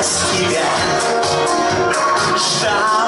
без тебя. Жаль.